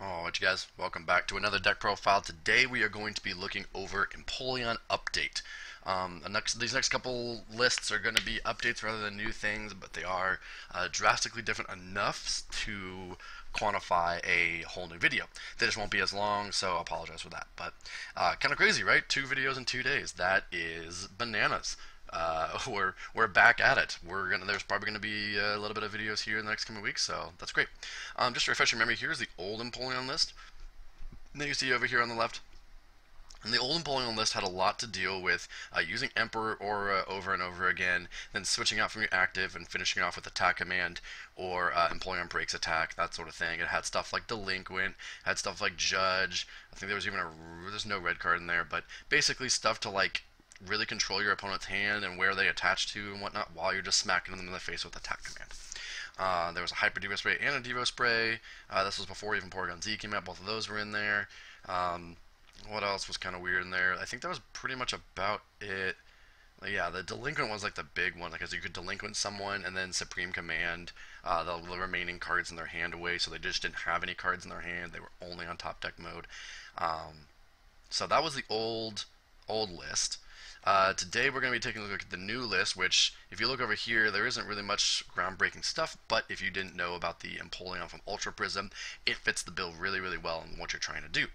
Alright you guys, welcome back to another deck profile. Today we are going to be looking over Empoleon Update. Um, the next, these next couple lists are going to be updates rather than new things, but they are uh, drastically different enough to quantify a whole new video. They just won't be as long, so I apologize for that. But uh, kind of crazy, right? Two videos in two days. That is bananas uh, we're we're back at it. We're gonna there's probably gonna be a little bit of videos here in the next coming weeks, so that's great. Um, just to refresh your memory, here's the old Empoleon list. that you see over here on the left. And the old Empoleon list had a lot to deal with uh, using Emperor Aura over and over again, then switching out from your active and finishing off with attack command or uh, Empoleon breaks attack, that sort of thing. It had stuff like Delinquent, had stuff like Judge. I think there was even a there's no red card in there, but basically stuff to like really control your opponent's hand and where they attach to and whatnot while you're just smacking them in the face with attack command. Uh, there was a Hyper Devo Spray and a Devo Spray. Uh, this was before even Porygon Z came out. Both of those were in there. Um, what else was kind of weird in there? I think that was pretty much about it. Yeah, the delinquent was like the big one, because you could delinquent someone and then supreme command uh, the, the, remaining cards in their hand away, so they just didn't have any cards in their hand. They were only on top deck mode. Um, so that was the old old list. Uh, today we're going to be taking a look at the new list, which, if you look over here, there isn't really much groundbreaking stuff, but if you didn't know about the Empoleon from Ultra Prism, it fits the bill really, really well in what you're trying to do.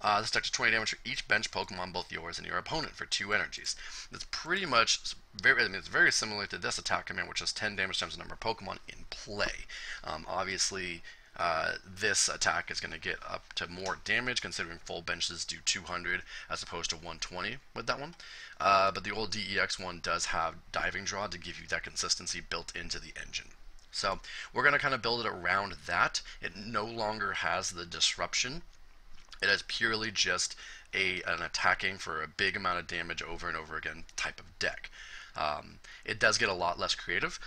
Uh, this does 20 damage for each bench Pokemon, both yours and your opponent, for 2 energies. It's pretty much, very, I mean, it's very similar to this attack command, which is 10 damage times the number of Pokemon in play. Um, obviously, uh, this attack is going to get up to more damage considering full benches do 200 as opposed to 120 with that one. Uh, but the old DEX one does have diving draw to give you that consistency built into the engine. So we're going to kind of build it around that. It no longer has the disruption. It is purely just a an attacking for a big amount of damage over and over again type of deck. Um, it does get a lot less creative,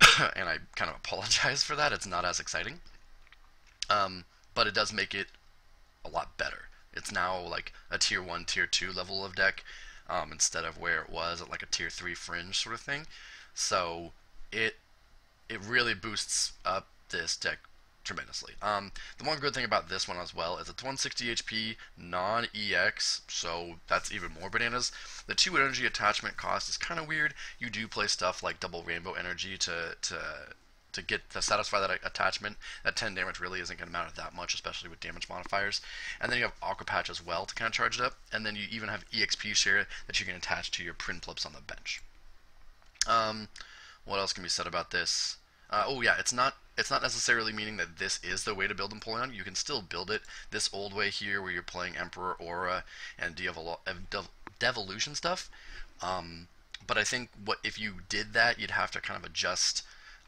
and I kind of apologize for that. It's not as exciting. Um, but it does make it a lot better. It's now like a tier 1, tier 2 level of deck um, instead of where it was at like a tier 3 fringe sort of thing. So it it really boosts up this deck tremendously. Um, the one good thing about this one as well is it's 160 HP, non-EX, so that's even more bananas. The 2 energy attachment cost is kind of weird. You do play stuff like double rainbow energy to, to to get to satisfy that attachment, that 10 damage really isn't going to matter that much, especially with damage modifiers. And then you have Aqua Patch as well to kind of charge it up, and then you even have EXP share that you can attach to your Prinplups on the bench. Um, what else can be said about this? Uh, oh yeah, it's not it's not necessarily meaning that this is the way to build Empoleon. You can still build it this old way here, where you're playing Emperor Aura and Devolution stuff. Um, but I think what if you did that, you'd have to kind of adjust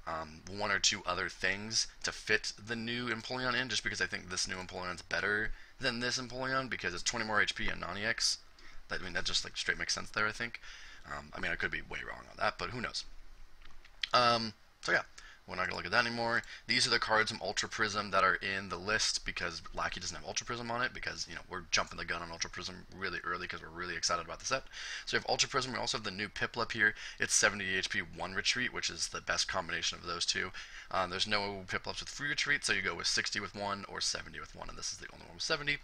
um, one or two other things to fit the new Empoleon in, just because I think this new Empoleon is better than this Empoleon because it's 20 more HP and non-EX. I mean, that just like straight makes sense there, I think. Um, I mean, I could be way wrong on that, but who knows. Um, so yeah, we're not going to look at that anymore. These are the cards from Ultra Prism that are in the list because Lackey doesn't have Ultra Prism on it because, you know, we're jumping the gun on Ultra Prism really early because we're really excited about the set. So we have Ultra Prism. We also have the new Piplup here. It's 70 HP, 1 Retreat, which is the best combination of those two. Um, there's no Piplups with free Retreat, so you go with 60 with 1 or 70 with 1, and this is the only one with 70. And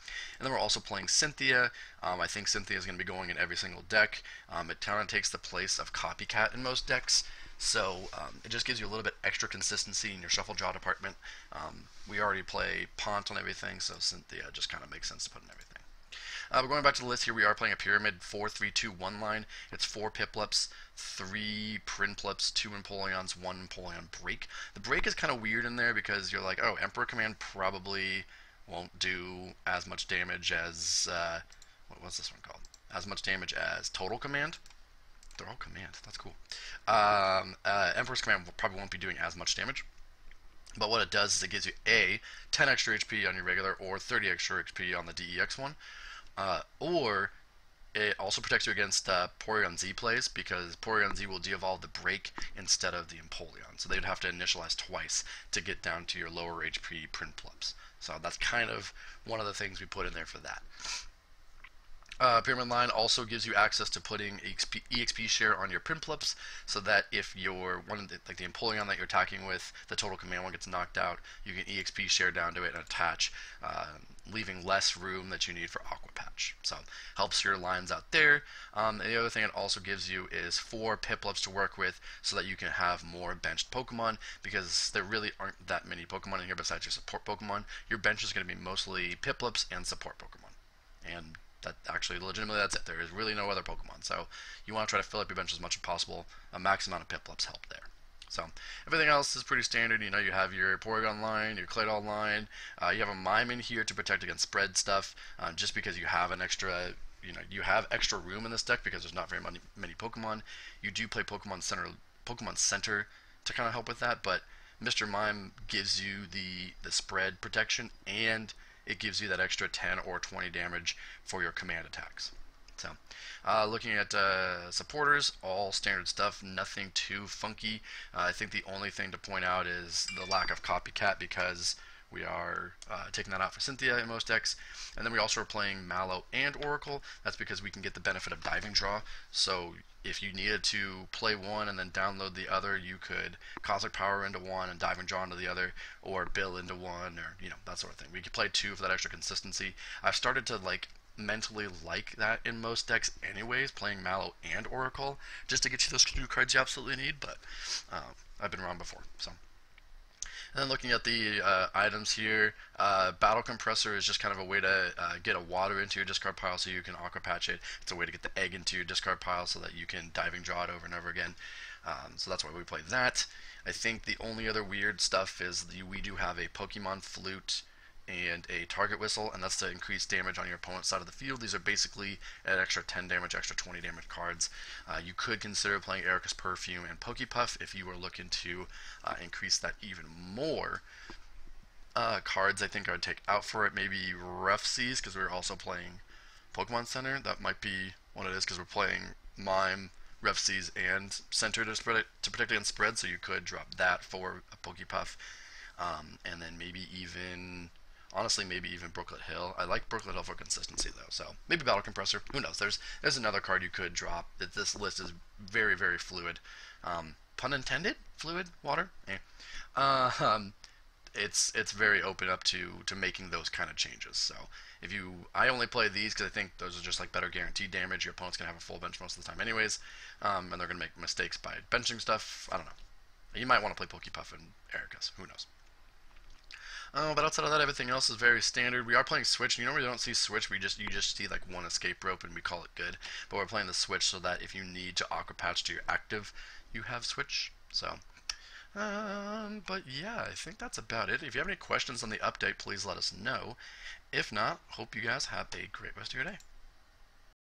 then we're also playing Cynthia. Um, I think Cynthia is going to be going in every single deck. Um, it kind of takes the place of Copycat in most decks. So um, it just gives you a little bit extra consistency in your shuffle draw department. Um, we already play Pont on everything, so Cynthia just kind of makes sense to put in everything. Uh, but going back to the list here, we are playing a pyramid 4 3 2 1 line. It's 4 Piplups, 3 Prinplups, 2 Empoleons, 1 Empoleon break. The break is kind of weird in there because you're like, oh, Emperor Command probably won't do as much damage as. Uh, what was this one called? As much damage as Total Command. They're all commands. That's cool. Um, uh, Emperor's Command probably won't be doing as much damage. But what it does is it gives you A, 10 extra HP on your regular, or 30 extra HP on the DEX one. Uh, or it also protects you against uh, Porygon Z plays because Porygon Z will de-evolve the Break instead of the Empoleon. So they'd have to initialize twice to get down to your lower HP Prinplups. So that's kind of one of the things we put in there for that. Uh, Pyramid Line also gives you access to putting EXP, EXP share on your Prinplups, so that if you're one of the, like the Empoleon that you're attacking with, the total command one gets knocked out, you can EXP share down to it and attach, uh, leaving less room that you need for Aqua Patch. So helps your lines out there. Um, the other thing it also gives you is four Piplups to work with, so that you can have more benched Pokemon, because there really aren't that many Pokemon in here besides your support Pokemon. Your bench is going to be mostly Piplups and support Pokemon. And actually legitimately that's it. There is really no other Pokemon. So you want to try to fill up your bench as much as possible. A max amount of Piplups help there. So everything else is pretty standard. You know, you have your Porygon line, your Claydol line. Uh, you have a Mime in here to protect against spread stuff. Um, just because you have an extra, you know, you have extra room in this deck because there's not very many, many Pokemon. You do play Pokemon Center, Pokemon Center to kind of help with that, but Mr. Mime gives you the the spread protection and it gives you that extra 10 or 20 damage for your command attacks. So, uh, looking at uh, supporters, all standard stuff, nothing too funky. Uh, I think the only thing to point out is the lack of copycat because we are uh, taking that out for Cynthia in most decks. And then we also are playing Mallow and Oracle. That's because we can get the benefit of Diving Draw. So if you needed to play one and then download the other, you could Cosmic Power into one and Diving Draw into the other, or Bill into one, or you know that sort of thing. We could play two for that extra consistency. I've started to like mentally like that in most decks anyways, playing Mallow and Oracle, just to get you those two cards you absolutely need, but uh, I've been wrong before, so. And then looking at the uh, items here, uh, Battle Compressor is just kind of a way to uh, get a water into your discard pile so you can Aqua Patch it. It's a way to get the egg into your discard pile so that you can diving draw it over and over again. Um, so that's why we play that. I think the only other weird stuff is the, we do have a Pokemon Flute and a target whistle, and that's to increase damage on your opponent's side of the field. These are basically an extra 10 damage, extra 20 damage cards. Uh, you could consider playing Erika's Perfume and Pokepuff if you were looking to uh, increase that even more. Uh, cards I think I would take out for it, maybe Rough Seas, because we're also playing Pokemon Center. That might be what it is, because we're playing Mime, Rough Seas, and Center to, spread it, to protect against spread, so you could drop that for a Pokepuff. Um, and then maybe even Honestly, maybe even Brooklet Hill. I like Brooklet Hill for consistency, though. So maybe Battle Compressor. Who knows? There's there's another card you could drop. That this list is very very fluid. Um, pun intended. Fluid water. Eh. Uh, um, it's it's very open up to to making those kind of changes. So if you, I only play these because I think those are just like better guaranteed damage. Your opponent's gonna have a full bench most of the time, anyways, um, and they're gonna make mistakes by benching stuff. I don't know. You might want to play Pokepuff and Erika's. Who knows? Uh, but outside of that, everything else is very standard. We are playing Switch. You normally don't see Switch. We just you just see like one escape rope and we call it good. But we're playing the Switch so that if you need to Aqua Patch to your active, you have Switch. So, um, but yeah, I think that's about it. If you have any questions on the update, please let us know. If not, hope you guys have a great rest of your day.